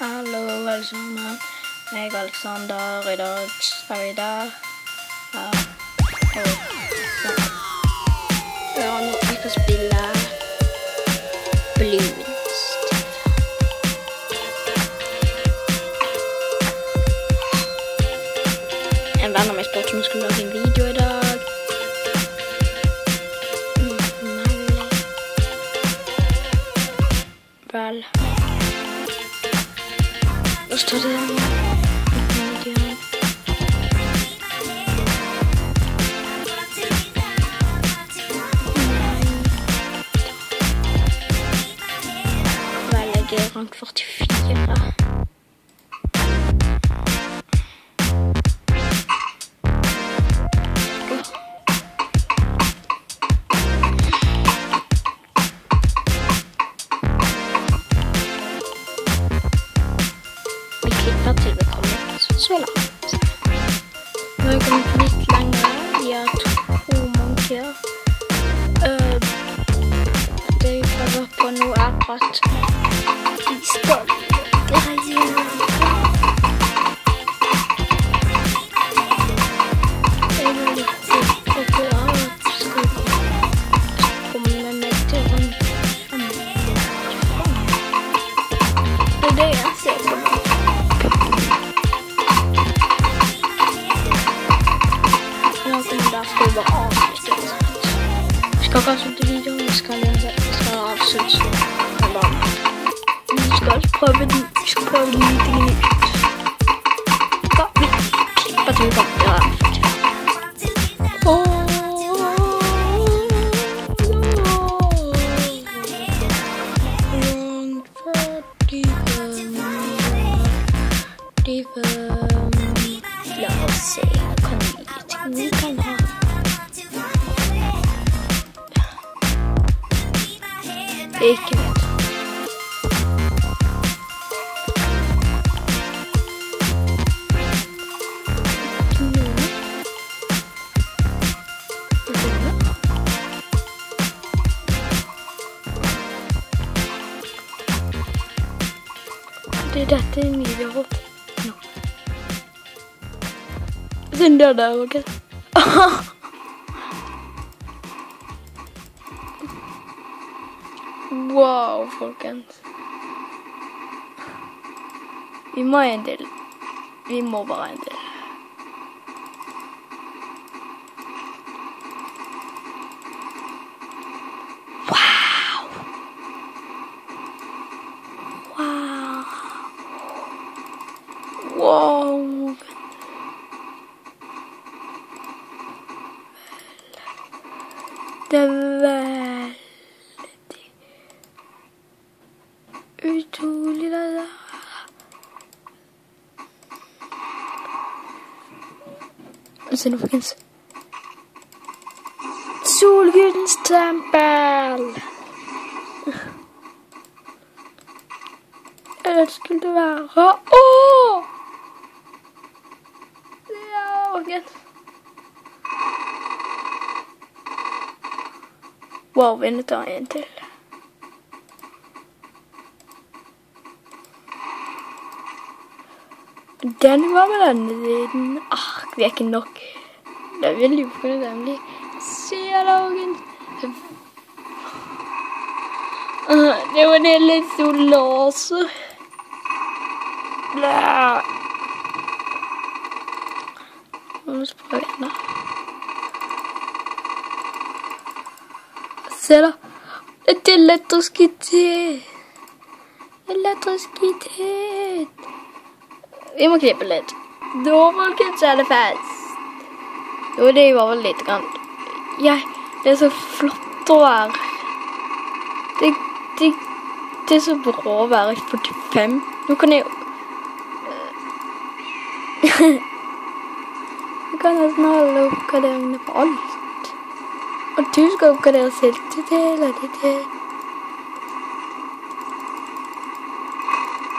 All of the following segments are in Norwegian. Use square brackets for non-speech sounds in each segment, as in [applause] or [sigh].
Hallo, alle sammen. Jeg er Alexander. I dag skal vi der. Ja. Og ja, nå vi skal spille Blues. En venn av meg spurte om jeg skulle lage en video i Da to munker. Uh, det vi prøver på nå, er akkurat Vi skal greie skal avslutte den banen. Vi skal prøve den, vi skal prøve den nye tingen ut. Ja, vi klipper ha. Ikke vet. Det er dette vi har fått nå. Den der der, ok? [laughs] Wow, folkens. Vi må en del. Vi må bare en. Wow! Wow! Wow! Det er Folkens. Solgudens tempel! [laughs] Det skulle det være Åh! Ja, folkens. Wow, vi er nødt å en til. Den var med denne siden. Ah, vi er ikke nok. Det vil jo kunne nemlig se dagen. Ah, Det var en hel stor laser. Nå må vi prøve igjen, da. Se da. Et elektrisitet. Elektrisitet. Vi må klippe litt. Da, folkens, er det fest. Jo, det var vel lite grann. Jeg, det er så flott å være. Det, det, det er så bra å være 45. Nå kan jeg [laughs] Jeg kan nesten alle oppgraderingene på alt. Og du skal oppgradere siltetøy og det til.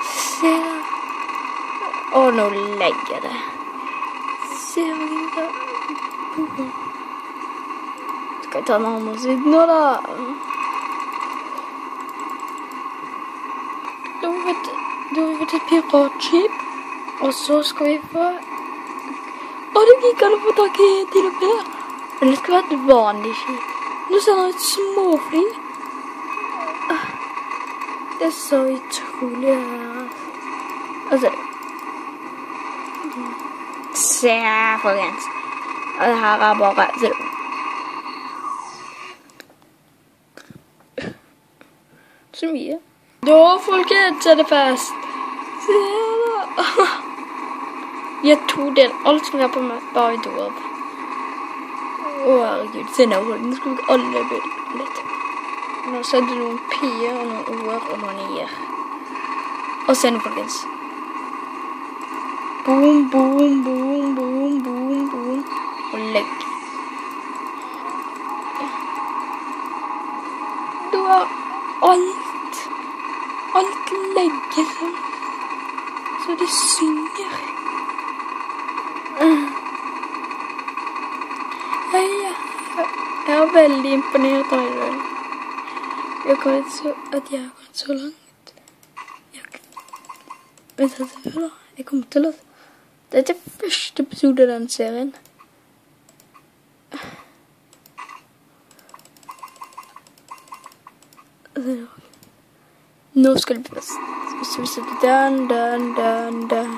Se da. Å, nå legger jeg det. Se hva det gjør. Skal jeg ta den andre siden nå, da? Da har vi fått et piratskip. Og så skal vi få Å, det gikk an å få tak i til og med. Men det skal være et vanlig skip. Nå sender han et småfly. Ah, Det er så utrolig Altså Se folkens. Og det her er bare se. Så mye. Da, folkens, er det fest. Se da. Vi har to del. Alt som er på meg, bare vi to av. Å, herregud. Se nå. Nå skal vi alle bilde litt. Nå ser du noen pier og noen o-er og noen i-er. Og se nå, folkens. Boom, boom, boom, boom, boom. Og legg. Du har alt. Alt legger sånn. Så det synger. Jeg, jeg er veldig imponert av deg. Jeg har kommet så, at jeg har gått så langt. Jeg, vet du hva? Jeg kommer til å Dette er første episode av den serien. Nå skal det bli best. Så vi setter den, den, den, den,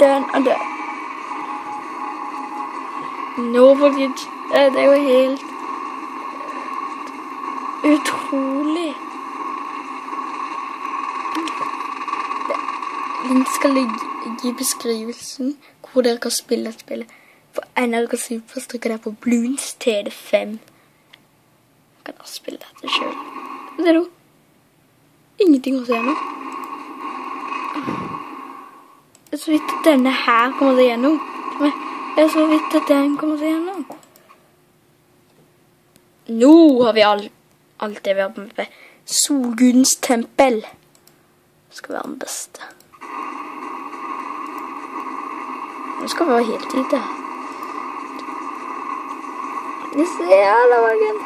den og den. Nå, folkens. Det er jo helt utrolig. Link skal ligge i beskrivelsen hvor dere kan spille spillet. For en av dere superstrykker der på Bloons TD5. Kan da spille dette sjøl. Ser du? Ingenting å se nå. Det er så vidt at denne her kommer seg gjennom. Det er så vidt at den kommer seg gjennom. Nå har vi all, alt det vi har på med. Solgudens tempel skal være den beste. Nå skal vi være helt da. Vi ser alle veien.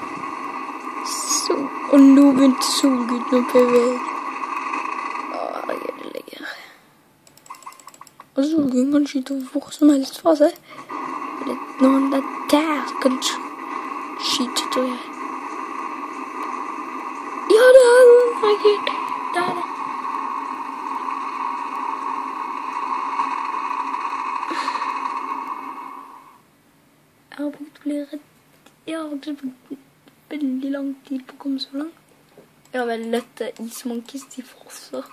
Så, og nå begynte solgutten å bevege. Det Og solguden kan skyte hvor som helst fra seg. Det, når han er der, kan han skyte, tror jeg. Ja, det er den! Herregud. Det er det. Jeg har brukt flere Jeg har brukt veldig lang tid på å komme så langt. Jeg har veldig lett ismonkeys til frosser.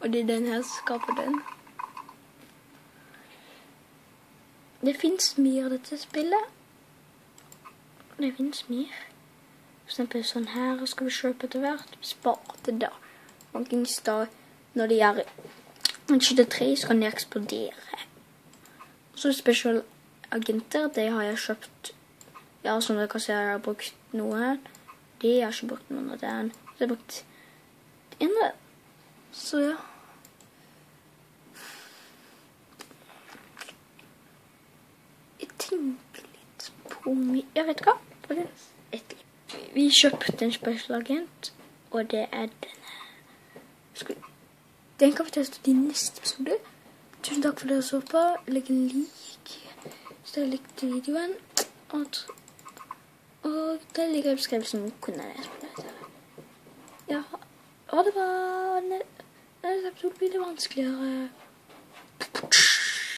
Og det er den her som skaper den. Det fins mye av dette spillet. Det fins mye. For eksempel sånn her skal vi kjøpe etter hvert. Sparte da. Folkens, da når de er en 23, så kan de eksplodere. Så special agenter, det har jeg kjøpt. Ja, som dere ser, se, jeg har brukt noe. De har ikke brukt noen av den. Så jeg har brukt den ene. Så ja. Jeg tenker litt på mye Jeg vet hva. Vi kjøpte en spesialagent, og det er denne. Den kan vi teste i neste episode. Tusen takk for at dere så på. Legg en like hvis dere likte videoen. Og, og det ligger i beskrivelsen hvordan jeg spiller. Ja, ha det bra. Neste episode blir det vanskeligere.